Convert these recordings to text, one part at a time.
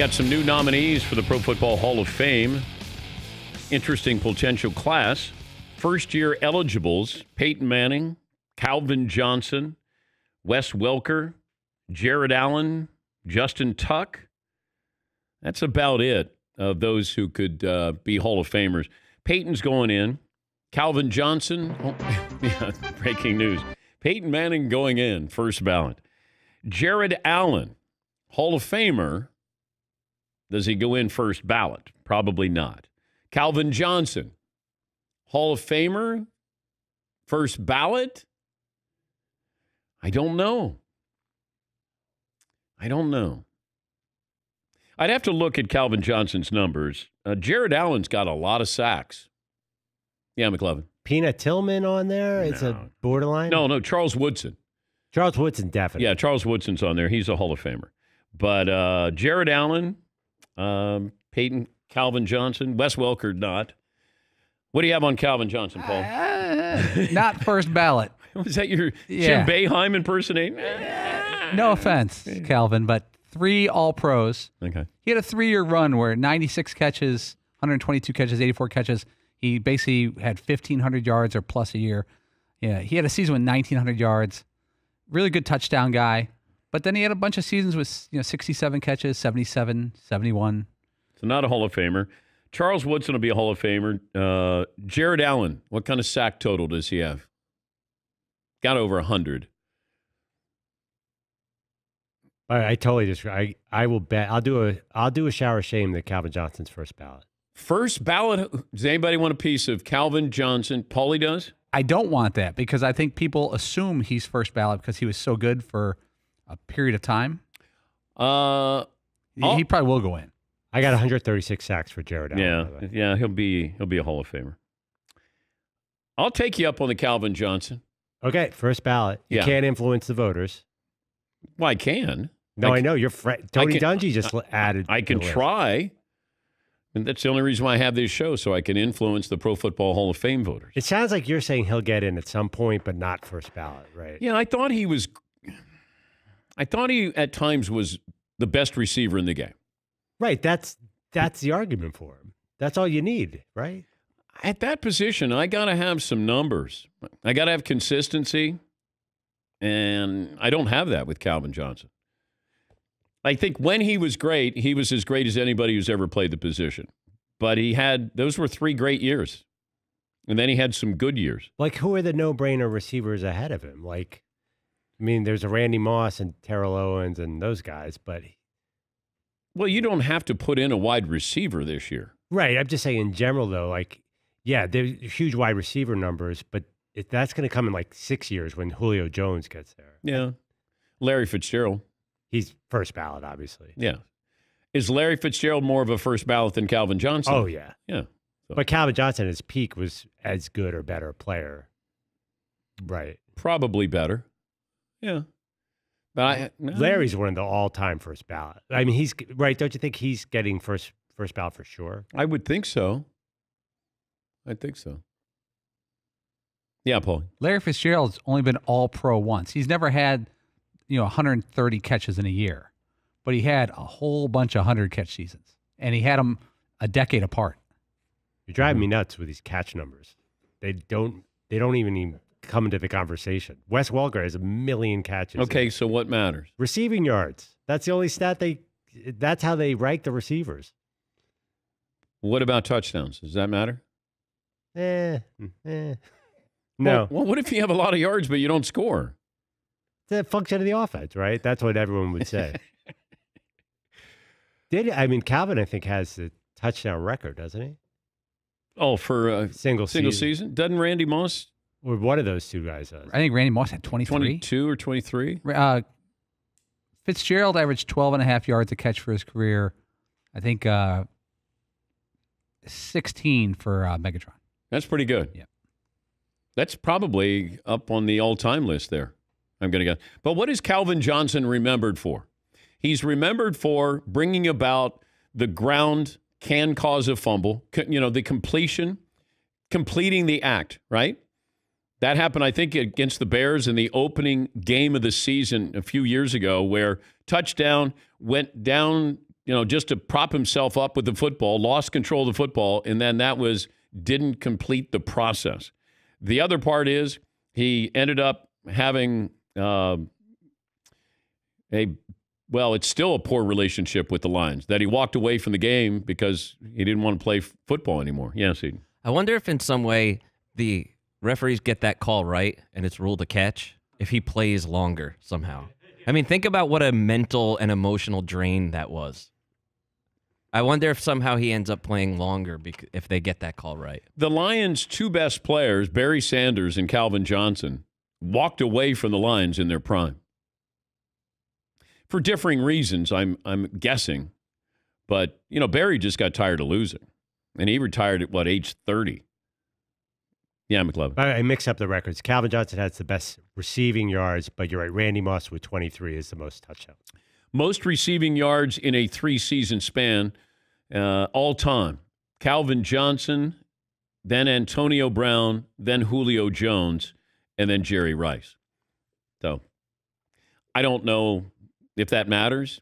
Got some new nominees for the Pro Football Hall of Fame. Interesting potential class. First year eligibles Peyton Manning, Calvin Johnson, Wes Welker, Jared Allen, Justin Tuck. That's about it of those who could uh, be Hall of Famers. Peyton's going in. Calvin Johnson, oh, yeah, breaking news. Peyton Manning going in, first ballot. Jared Allen, Hall of Famer. Does he go in first ballot? Probably not. Calvin Johnson, Hall of Famer, first ballot? I don't know. I don't know. I'd have to look at Calvin Johnson's numbers. Uh, Jared Allen's got a lot of sacks. Yeah, McLovin. Peanut Tillman on there. It's a borderline. No, no, Charles Woodson. Charles Woodson definitely. Yeah, Charles Woodson's on there. He's a Hall of Famer. But uh, Jared Allen, um, Peyton, Calvin Johnson, Wes Welker, not. What do you have on Calvin Johnson, Paul? Uh, not first ballot. Was that your Yeah. Jim Boeheim impersonate? No offense, Calvin, but three All Pros. Okay. He had a three-year run where 96 catches, 122 catches, 84 catches. He basically had 1,500 yards or plus a year. Yeah, he had a season with 1,900 yards. Really good touchdown guy. But then he had a bunch of seasons with you know 67 catches, 77, 71. So not a Hall of Famer. Charles Woodson will be a Hall of Famer. Uh, Jared Allen, what kind of sack total does he have? Got over 100. I, I totally disagree. I I will bet I'll do a I'll do a shower of shame that Calvin Johnson's first ballot. First ballot, does anybody want a piece of Calvin Johnson? Paulie does? I don't want that because I think people assume he's first ballot because he was so good for a period of time. Uh, He, he probably will go in. I got 136 sacks for Jared Allen. yeah, by the way. yeah, he'll be he'll be a Hall of Famer. I'll take you up on the Calvin Johnson. Okay, first ballot. You Yeah. can't influence the voters. Well, I can. No, I I, know you're fr- Tony can- Dungy just l- added. I can try. And that's the only reason why I have this show, so I can influence the Pro Football Hall of Fame voters. It sounds like you're saying he'll get in at some point, but not first ballot, right? Yeah, I thought he was. I thought he at times was the best receiver in the game. Right. That's that's the argument for him. That's all you need, right? At that position, I got to have some numbers. I got to have consistency, and I don't have that with Calvin Johnson. I think when he was great, he was as great as anybody who's ever played the position. But he had those were three great years, and then he had some good years. Like, who are the no-brainer receivers ahead of him? Like, I mean, there's a Randy Moss and Terrell Owens and those guys, but Well, you don't have to put in a wide receiver this year. right. I'm just saying in general, though. Like, yeah, there's huge wide receiver numbers, but it, that's going to come in like six years when Julio Jones gets there. Yeah, Larry Fitzgerald. He's first ballot, obviously. Yeah, is Larry Fitzgerald more of a first ballot than Calvin Johnson? Oh yeah, yeah. but Calvin Johnson, his peak, was as good or better player. Right. Probably better. Yeah. But I no. Larry's one of the all-time first ballot. I mean, he's right. Don't you think he's getting first first ballot for sure? I would think so. I think so. Yeah, Paul. Larry Fitzgerald's only been all pro once. He's never had, you know, 130 catches in a year, but he had a whole bunch of 100 catch seasons, and he had them a decade apart. You're driving Mm-hmm. me nuts with these catch numbers. They don't. They don't even, even come into the conversation. Wes Welker has a million catches. Okay, so what matters? Receiving yards. That's the only stat they. That's how they rank the receivers. What about touchdowns? Does that matter? Eh. Eh. No. Well, well, what if you have a lot of yards but you don't score? It's a function of the offense, right? That's what everyone would say. Did I mean Calvin? I think has the touchdown record, doesn't he? Oh, for a Single single season. season? Doesn't Randy Moss Or one of those two guys does. I think Randy Moss had 23. 22 or 23? Uh, Fitzgerald averaged 12 and a half yards a catch for his career. I think uh, 16 for uh, Megatron. That's pretty good. Yeah. That's probably up on the all time list there. I'm going to go. But what is Calvin Johnson remembered for? He's remembered for bringing about the ground can cause a fumble, you know, the completion, completing the act, right? That happened, I think, against the Bears in the opening game of the season a few years ago, where touchdown went down you know, just to prop himself up with the football, lost control of the football, and then that was didn't complete the process. The other part is he ended up having uh, a well, it's still a poor relationship with the Lions that he walked away from the game because he didn't want to play football anymore. Yes, he. I wonder if in some way the referees get that call right and it's ruled a catch if he plays longer somehow. I mean, think about what a mental and emotional drain that was. I wonder if somehow he ends up playing longer if they get that call right. The Lions' two best players, Barry Sanders and Calvin Johnson, walked away from the Lions in their prime. For differing reasons, I'm I'm guessing. But, you know, Barry just got tired of losing. And he retired at what, age 30? Yeah, McLovin. I, I mix up the records. Calvin Johnson has the best receiving yards, but you're right. Randy Moss with 23 is the most touchdowns. Most receiving yards in a three season span uh, all time. Calvin Johnson, then Antonio Brown, then Julio Jones, and then Jerry Rice. So I don't know if that matters.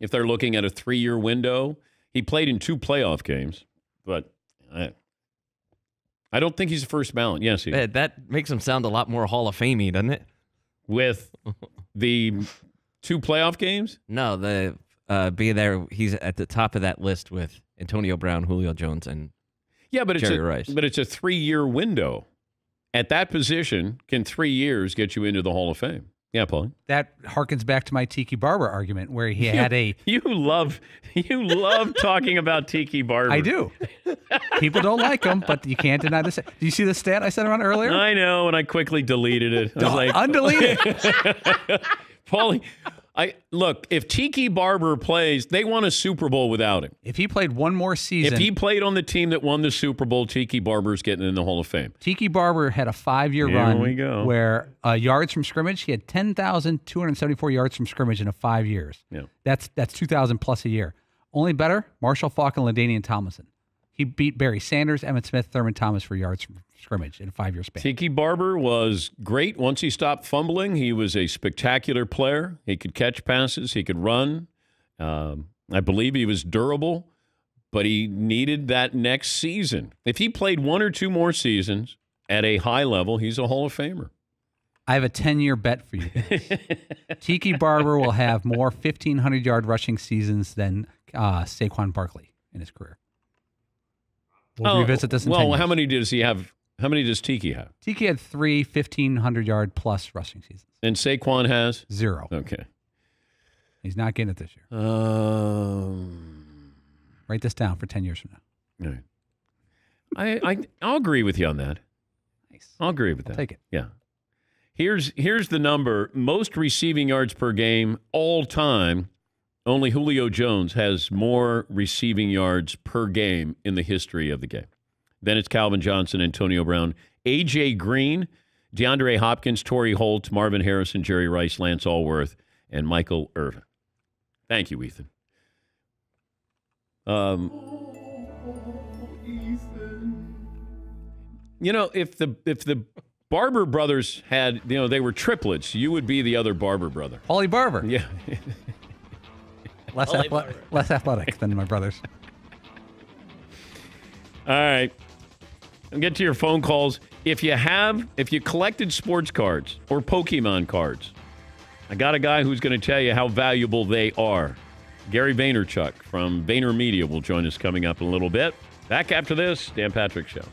If they're looking at a three year window, he played in two playoff games, but I, I don't think he's a first ballot. Yes, he, That, that makes him sound a lot more Hall of Famey, doesn't it? with the two playoff games. No, the uh, being there, he's at the top of that list with Antonio Brown, Julio Jones, and Yeah, but it's a, Rice. but it's a three year window. At that position, can three years get you into the Hall of Fame? Yeah, Paul. That harkens back to my Tiki Barber argument, where he had a. You love you love talking about Tiki Barber. I do. People don't like him, but you can't deny this. Do you see the stat I sent around earlier? I know, and I quickly deleted it. I was like, Undelete it. Paulie, I look. If Tiki Barber plays, they won a Super Bowl without him. If he played one more season, If he played on the team that won the Super Bowl, Tiki Barber's getting in the Hall of Fame. Tiki Barber had a five-year Here run we go. where uh, yards from scrimmage, he had ten thousand two hundred seventy-four yards from scrimmage in a five years. Yeah. That's that's two thousand plus a year. Only better, Marshall Faulk and LaDainian Tomlinson. He beat Barry Sanders, Emmitt Smith, Thurman Thomas for yards from scrimmage in a five-year span. Tiki Barber was great once he stopped fumbling. He was a spectacular player. He could catch passes, he could run. Um, I believe he was durable, but he needed that next season. If he played one or two more seasons at a high level, he's a Hall of Famer. I have a ten-year bet for you. Tiki Barber will have more fifteen hundred yard rushing seasons than uh, Saquon Barkley in his career. We'll Oh, revisit this in well, 10 how many does he have? How many does Tiki have? Tiki had three 1,500 yard plus rushing seasons. And Saquon has? Zero. Okay. He's not getting it this year. Um, Write this down for 10 years from now. all right. I, I, I'll agree with you on that. Nice. I'll agree with that. Take it. Yeah. Here's here's the number: most receiving yards per game all time. Only Julio Jones has more receiving yards per game in the history of the game. Then it's Calvin Johnson, Antonio Brown, AJ Green, DeAndre Hopkins, Torry Holt, Marvin Harrison, Jerry Rice, Lance Alworth, and Michael Irvin. Thank you, Ethan. Um, You know, if the if the Barber brothers had, you know, they were triplets, you would be the other Barber brother. Paulie Barber. Yeah. Less, athle- less athletic than my brothers. All right. I'll get to your phone calls. If you have, if you collected sports cards or Pokemon cards, I got a guy who's going to tell you how valuable they are. Gary Vaynerchuk from VaynerMedia will join us coming up in a little bit. Back after this, Dan Patrick Show.